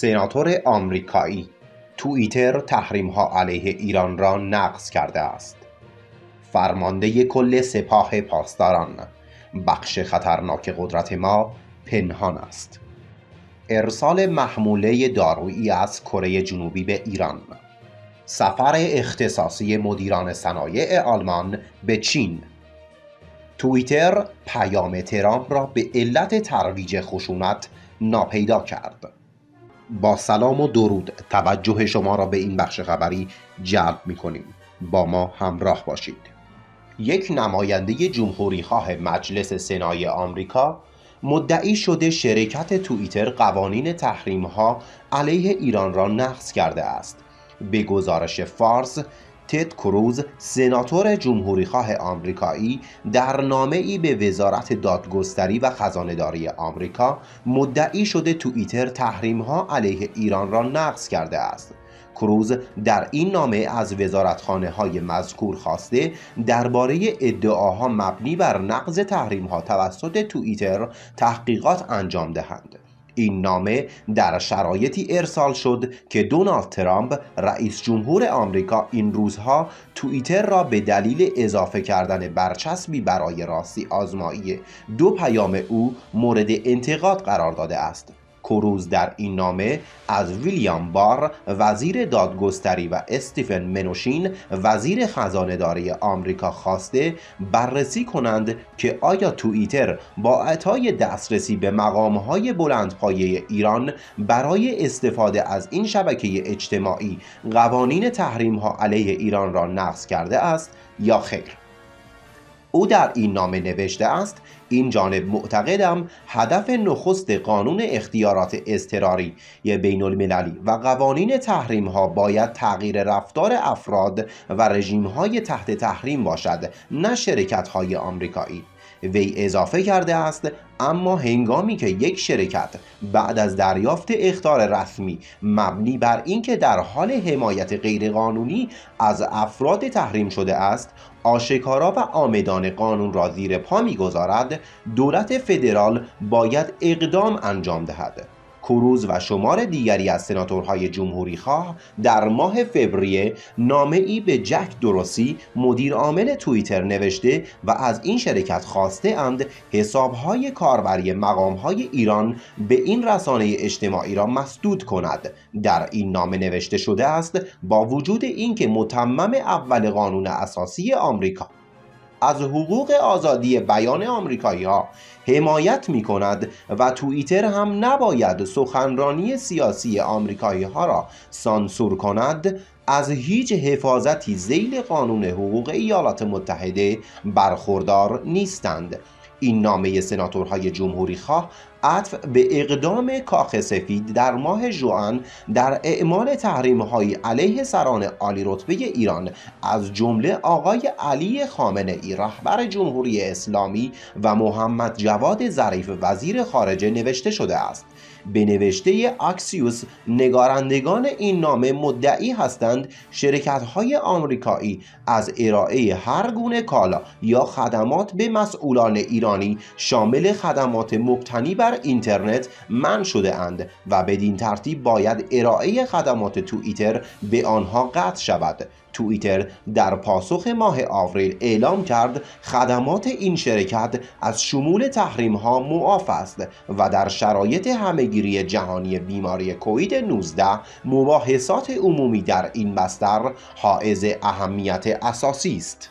سناتور آمریکایی توییتر تحریم ها علیه ایران را نقض کرده است. فرمانده کل سپاه پاسداران بخش خطرناک قدرت ما پنهان است. ارسال محموله دارویی از کره جنوبی به ایران. سفر اختصاصی مدیران صنایع آلمان به چین. توییتر پیام ترامپ را به علت ترویج خشونت ناپیدا کرد. با سلام و درود. توجه شما را به این بخش خبری جلب می کنیم با ما همراه باشید. یک نماینده جمهوری خواه مجلس سنای آمریکا مدعی شده شرکت توییتر قوانین تحریم ها علیه ایران را نقض کرده است. به گزارش فارس تد کروز سناتور جمهوریخواه آمریکایی در نامه ای به وزارت دادگستری و خزانهداری آمریکا مدعی شده توییتر تحریم ها علیه ایران را نقض کرده است. کروز در این نامه از وزارتخانه های مذکور خواسته درباره ادعاها مبنی بر نقض تحریم ها توسط توییتر تحقیقات انجام دهند. این نامه در شرایطی ارسال شد که دونالد ترامپ رئیس جمهور آمریکا این روزها توییتر را به دلیل اضافه کردن برچسبی برای راستی آزمایی دو پیام او مورد انتقاد قرار داده است. کروز در این نامه از ویلیام بار وزیر دادگستری و استیفن منوشین وزیر خزانهداری آمریکا خواسته بررسی کنند که آیا توییتر با اعطای دسترسی به مقامهای بلندپایه ایران برای استفاده از این شبکه اجتماعی قوانین تحریم ها علیه ایران را نقض کرده است یا خیر. او در این نامه نوشته است این جانب معتقدم هدف نخست قانون اختیارات اضطراری. بین المللی و قوانین تحریم ها باید تغییر رفتار افراد و رژیم های تحت تحریم باشد نه شرکت های آمریکایی. وی اضافه کرده است اما هنگامی که یک شرکت بعد از دریافت اختار رسمی مبنی بر اینکه در حال حمایت غیرقانونی از افراد تحریم شده است آشکارا و آمدان قانون را زیر پا می‌گذارد دولت فدرال باید اقدام انجام دهد. کروز و شمار دیگری از سناتورهای جمهوری خواه در ماه فوریه نامه ای به جک دروسی مدیر عامل توییتر نوشته و از این شرکت خواسته اند حسابهای کاربری مقامهای ایران به این رسانه اجتماعی را مسدود کند. در این نامه نوشته شده است با وجود اینکه متمم اول قانون اساسی آمریکا از حقوق آزادی بیان آمریکایی ها حمایت می کند و توییتر هم نباید سخنرانی سیاسی آمریکایی ها را سانسور کند از هیچ حفاظتی زیل قانون حقوق ایالات متحده برخوردار نیستند. این نامه سناتورهای جمهوری خواه عطف به اقدام کاخ سفید در ماه جوان در اعمال تحریم های علیه سران عالی رتبه ایران از جمله آقای علی خامنه ای رهبر جمهوری اسلامی و محمد جواد ظریف وزیر خارجه نوشته شده است. به نوشته اکسیوس نگارندگان این نامه مدعی هستند شرکت های آمریکایی از ارائه هر گونه کالا یا خدمات به مسئولان ایرانی شامل خدمات مبتنی بر اینترنت من شده اند و بدین ترتیب باید ارائه خدمات توییتر به آنها قطع شود. توییتر در پاسخ ماه آوریل اعلام کرد خدمات این شرکت از شمول تحریم ها معاف است و در شرایط همهگیری جهانی بیماری کووید 19 مباحثات عمومی در این بستر حائز اهمیت اساسی است.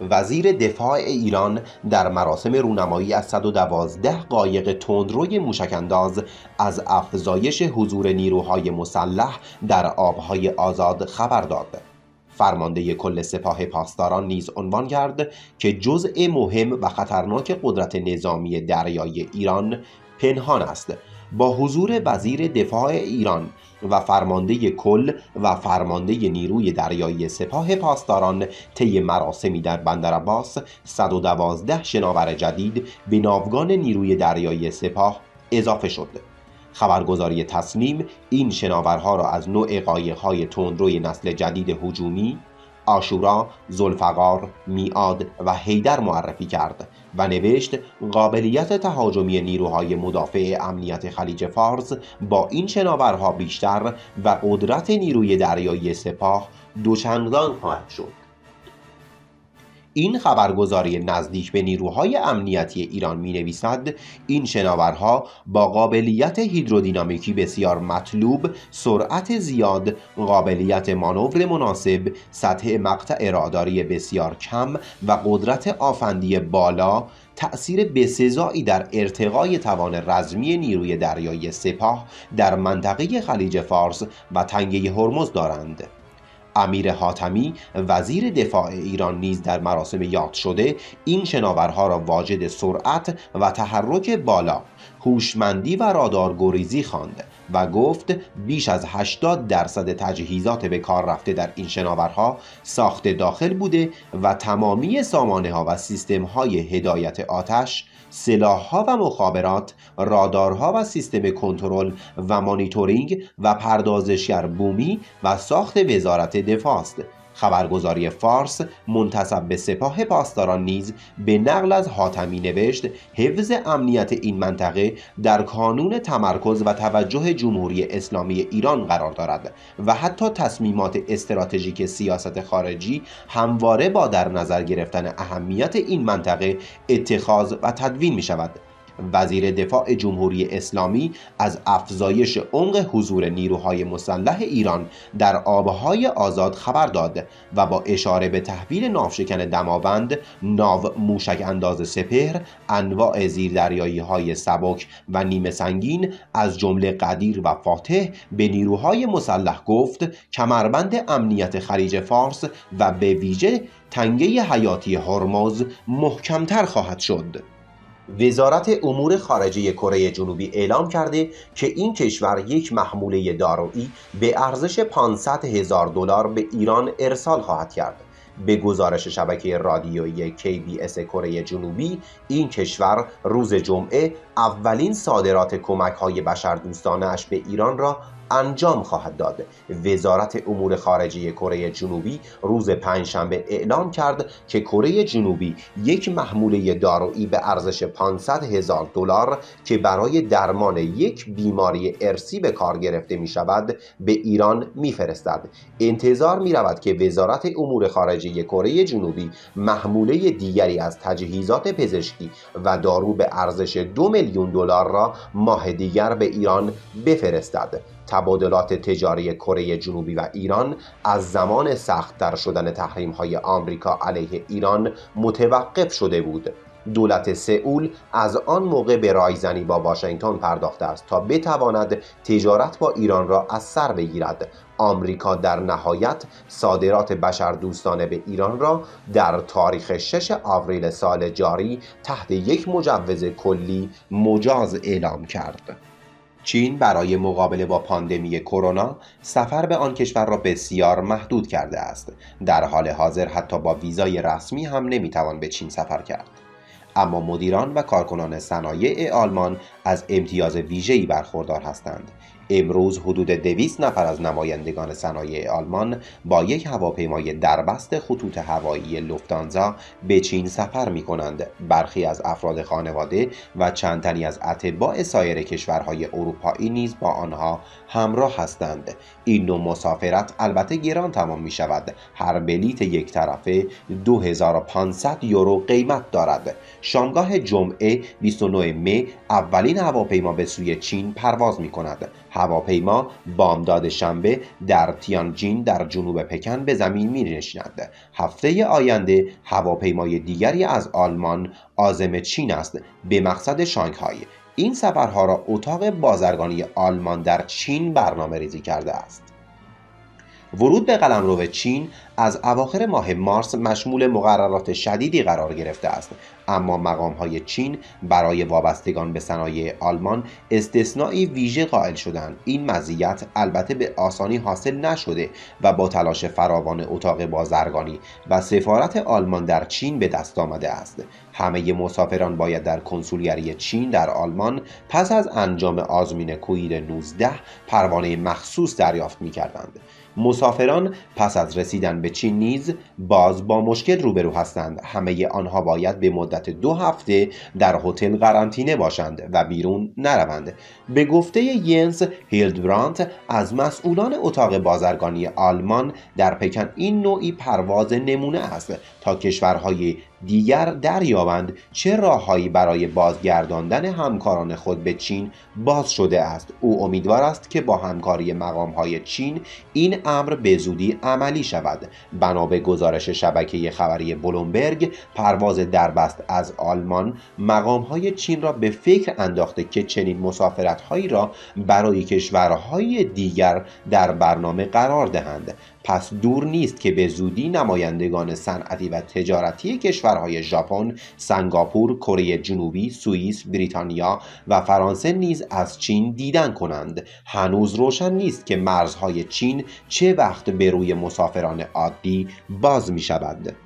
وزیر دفاع ایران در مراسم رونمایی از 112 قایق تندروی موشکانداز از افزایش حضور نیروهای مسلح در آبهای آزاد خبر داد. فرمانده کل سپاه پاسداران نیز عنوان کرد که جزء مهم و خطرناک قدرت نظامی دریایی ایران پنهان است. با حضور وزیر دفاع ایران و فرمانده کل و فرمانده نیروی دریایی سپاه پاسداران طی مراسمی در بندر عباس 112 شناور جدید به ناوگان نیروی دریایی سپاه اضافه شد. خبرگزاری تصنیم این شناورها را از نوع قایقهای تندروی نسل جدید هجومی آشورا، زلفقار، میاد و هیدر معرفی کرد و نوشت قابلیت تهاجمی نیروهای مدافع امنیت خلیج فارس با این شناورها بیشتر و قدرت نیروی دریایی سپاه دوچندان خواهد شد. این خبرگزاری نزدیک به نیروهای امنیتی ایران می نویسد این شناورها با قابلیت هیدرودینامیکی بسیار مطلوب سرعت زیاد قابلیت مانور مناسب سطح مقطع راداری بسیار کم و قدرت آفندی بالا تأثیر بسزایی در ارتقای توان رزمی نیروی دریایی سپاه در منطقه خلیج فارس و تنگه هرمز دارند. امیر حاتمی وزیر دفاع ایران نیز در مراسم یاد شده این شناورها را واجد سرعت و تحرک بالا هوشمندی و رادارگریزی خواند و گفت بیش از 80 درصد تجهیزات به کار رفته در این شناورها ساخت داخل بوده و تمامی سامانه ها و سیستم های هدایت آتش سلاحها و مخابرات، رادارها و سیستم کنترل و مانیتورینگ و پردازشگر بومی و ساخت وزارت دفاع است. خبرگزاری فارس منتصب به سپاه پاسداران نیز به نقل از حاتمی نوشت حفظ امنیت این منطقه در کانون تمرکز و توجه جمهوری اسلامی ایران قرار دارد و حتی تصمیمات استراتژیک سیاست خارجی همواره با در نظر گرفتن اهمیت این منطقه اتخاذ و تدوین می شود وزیر دفاع جمهوری اسلامی از افزایش عمق حضور نیروهای مسلح ایران در آبهای آزاد خبر داد و با اشاره به تحویل ناوشکن دماوند ناو موشک انداز سپهر انواع زیردریایی های سبک و نیمه سنگین از جمله قدیر و فاتح به نیروهای مسلح گفت کمربند امنیت خلیج فارس و به ویژه تنگه حیاتی هرمز محکمتر خواهد شد. وزارت امور خارجه کره جنوبی اعلام کرده که این کشور یک محموله دارویی به ارزش 500 هزار دلار به ایران ارسال خواهد کرد. به گزارش شبکه رادیویی KBS کره جنوبی این کشور روز جمعه اولین صادرات کمک های بشردوستانش به ایران را انجام خواهد داد. وزارت امور خارجه کره جنوبی روز پنجشنبه اعلام کرد که کره جنوبی یک محموله دارویی به ارزش 500 هزار دلار که برای درمان یک بیماری ارسی به کار گرفته می شود به ایران میفرستد انتظار می رود که وزارت امور خارجه کره جنوبی محموله دیگری از تجهیزات پزشکی و دارو به ارزش دو میلیون دلار را ماه دیگر به ایران بفرستد. تبادلات تجاری کره جنوبی و ایران از زمان سختتر شدن تحریم های آمریکا علیه ایران متوقف شده بود. دولت سئول از آن موقع به رایزنی با واشنگتن پرداخته است تا بتواند تجارت با ایران را از سر بگیرد. آمریکا در نهایت صادرات بشردوستانه به ایران را در تاریخ 6 آوریل سال جاری تحت یک مجوز کلی مجاز اعلام کرد. چین برای مقابله با پاندمی کرونا سفر به آن کشور را بسیار محدود کرده است. در حال حاضر حتی با ویزای رسمی هم نمی‌توان به چین سفر کرد. اما مدیران و کارکنان صنایع آلمان از امتیاز ویژه‌ای برخوردار هستند. امروز حدود دویست نفر از نمایندگان صنایع آلمان با یک هواپیمای دربست خطوط هوایی لوفتانزا به چین سفر می کنند. برخی از افراد خانواده و چند تنی از اتباع سایر کشورهای اروپایی نیز با آنها همراه هستند. این نوع مسافرت البته گران تمام می شود. هر بلیت یک طرفه 2500 یورو قیمت دارد. شامگاه جمعه 29 می اولین هواپیما به سوی چین پرواز می کند. هواپیما بامداد شنبه در تیانجین در جنوب پکن به زمین می نشیند. هفته آینده هواپیمای دیگری از آلمان آزم چین است به مقصد شانگهای این سفرها را اتاق بازرگانی آلمان در چین برنامه ریزی کرده است ورود به قلمرو چین از اواخر ماه مارس مشمول مقررات شدیدی قرار گرفته است. اما مقام های چین برای وابستگان به صنایع آلمان استثنایی ویژه قائل شدند این مزیت البته به آسانی حاصل نشده و با تلاش فراوان اتاق بازرگانی و سفارت آلمان در چین به دست آمده است. همه مسافران باید در کنسولگری چین در آلمان پس از انجام آزمین کوید 19 پروانه مخصوص دریافت می کردند مسافران پس از رسیدن به چین نیز باز با مشکل روبرو هستند. همه آنها باید به مدت دو هفته در هتل قرنطینه باشند و بیرون نروند. به گفته ینس هیلدبرانت از مسئولان اتاق بازرگانی آلمان در پکن این نوعی پرواز نمونه است تا کشورهای دیگر دریابند چه راههایی برای بازگرداندن همکاران خود به چین باز شده است. او امیدوار است که با همکاری مقامهای چین این امر به زودی عملی شود. بنا به گزارش شبکه خبری بلومبرگ پرواز دربست از آلمان مقامهای چین را به فکر انداخته که چنین مسافرتهایی را برای کشورهای دیگر در برنامه قرار دهند. پس دور نیست که به زودی نمایندگان صنعتی و تجارتی کشورهای ژاپن، سنگاپور، کره جنوبی، سوئیس، بریتانیا و فرانسه نیز از چین دیدن کنند. هنوز روشن نیست که مرزهای چین چه وقت به روی مسافران عادی باز می شود.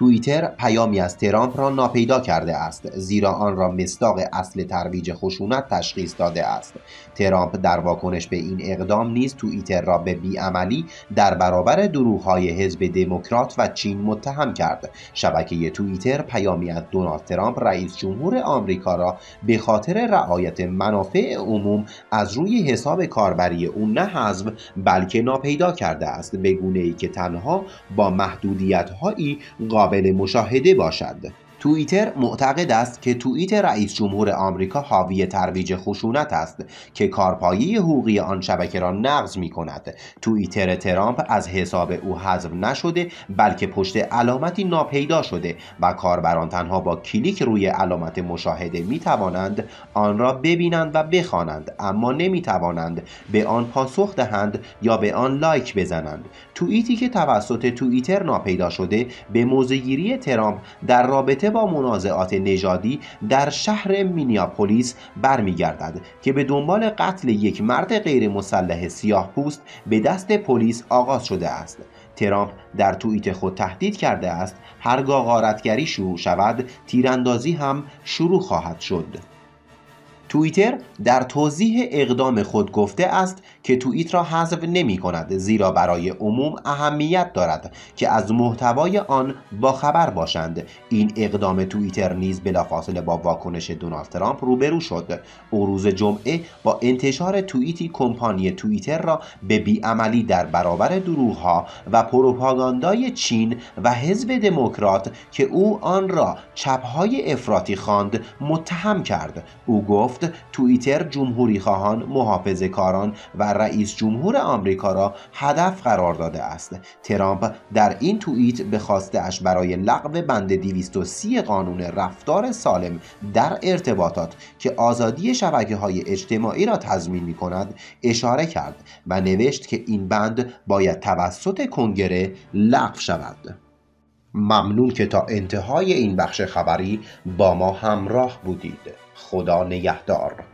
توییتر پیامی از ترامپ را ناپیدا کرده است زیرا آن را مصداق اصل ترویج خشونت تشخیص داده است. ترامپ در واکنش به این اقدام نیز توییتر را به بیعملی در برابر دروغهای حزب دموکرات و چین متهم کرد. شبکه توییتر پیامی از دونالد ترامپ رئیس جمهور آمریکا را به خاطر رعایت منافع عموم از روی حساب کاربری او نه حذف بلکه ناپیدا کرده است. به گونه ای که تنها با محدودیت هایی قابل مشاهده باشد. توییتر معتقد است که توییت رئیس جمهور آمریکا حاوی ترویج خشونت است که کارپایی حقوقی آن شبکه را نقض می کند توییتر ترامپ از حساب او حذف نشده بلکه پشت علامتی ناپیدا شده و کاربران تنها با کلیک روی علامت مشاهده می توانند آن را ببینند و بخوانند اما نمی توانند به آن پاسخ دهند یا به آن لایک بزنند. توییتی که توسط توییتر ناپیدا شده به موزگیری ترامپ در رابطه با منازعات نژادی در شهر مینیاپولیس برمیگردد که به دنبال قتل یک مرد غیر مسلح سیاه پوست به دست پلیس آغاز شده است. ترامپ در توییت خود تهدید کرده است هرگاه غارتگری شروع شود تیراندازی هم شروع خواهد شد. توییتر در توضیح اقدام خود گفته است که توییت را حذف نمی کند زیرا برای عموم اهمیت دارد که از محتوای آن با خبر باشند. این اقدام توییتر نیز بلافاصله با واکنش دونالد ترامپ روبرو شد. او روز جمعه با انتشار توییتی کمپانی توییتر را به بیعملی در برابر دروغها و پروپاگاندای چین و حزب دموکرات که او آن را چپهای افراطی خواند متهم کرد. او گفت توییتر جمهوری خواهان محافظه کاران و رئیس جمهور آمریکا را هدف قرار داده است. ترامپ در این توییت به خواستش برای لغو بند 230 قانون رفتار سالم در ارتباطات که آزادی شبکه های اجتماعی را تضمین می کند اشاره کرد و نوشت که این بند باید توسط کنگره لغو شود. ممنون که تا انتهای این بخش خبری با ما همراه بودید. خدا نگهدار.